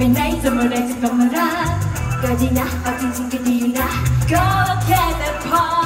ไปไหนจะมาได้จะกลับมารักก็ดีนะเอาจริงๆก็ดีอยู่นะ ก็แค่แต่พอ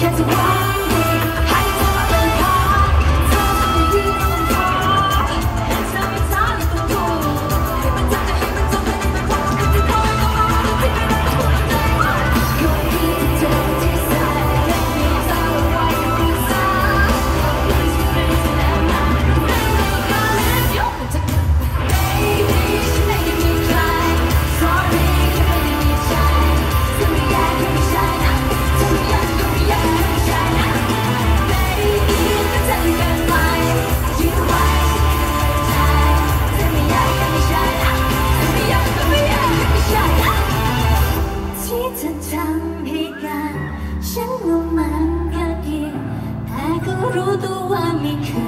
cats and wild. me true.